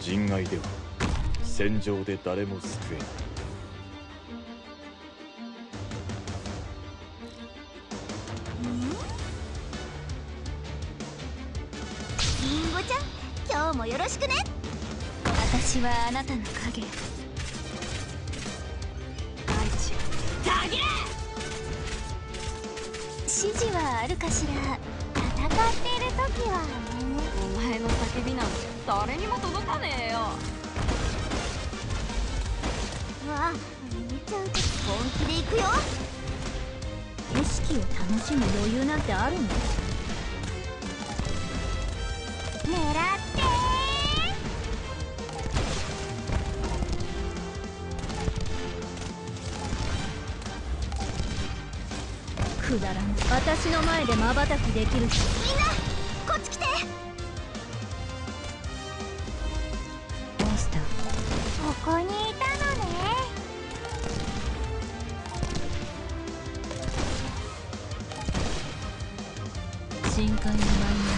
人外では戦場で誰も救えないちゃん今日もよろしくね。私はあなたの影。大地だげ指示はあるかしら。戦っている時はお前の叫びなんて誰にも届かねえよ。わあ見ちゃうと本気で行くよ。景色を楽しむ余裕なんてあるの？くだらん。私の前でまばたきできるみんなこっち来てモンスターここに。いたのね深海の舞の見せし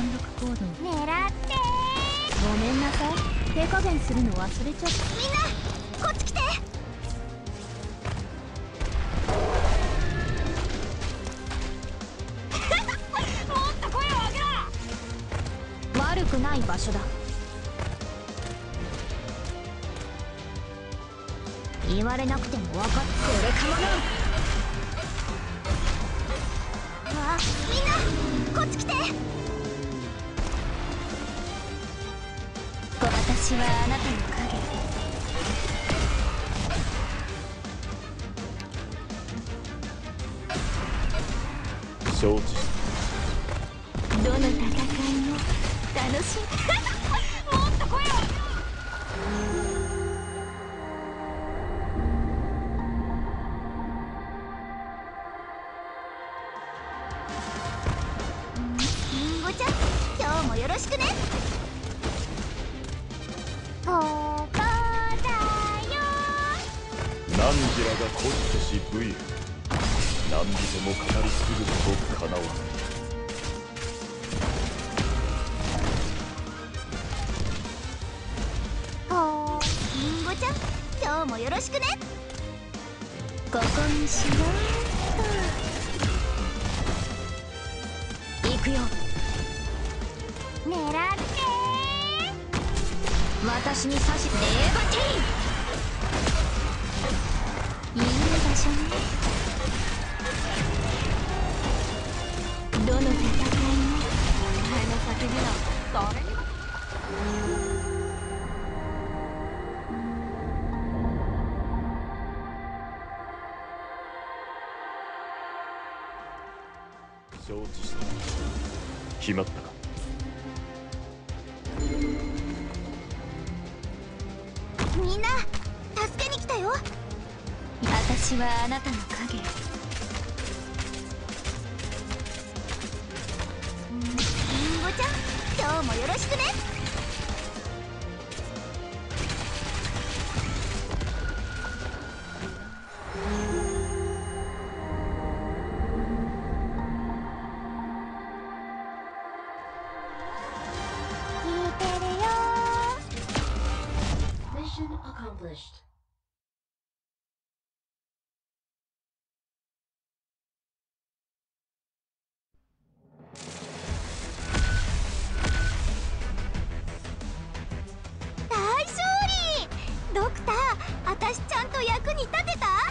単独行動。狙って。ごめんなさい。手加減するの忘れちゃった。みんなこっち来て。悪くない場所だ。言われなくても分かって俺かもな私はあなたの影。承知どの戦いも楽しいもっと来よリンゴちゃん今日もよろしくね。汝らが孤児とし武勇何人も語りことかなわぬほーリンゴちゃん今日もよろしくね。ここにしようっと。行くよ。狙って。私に差しレーバティ場所ねどの戦いもお前の叫びなんて誰にも決まったか。みんな私はあなたの影。リンゴちゃん今日もよろしくね。聞いてるよ。Mission accomplished. 私ちゃんと役に立てた？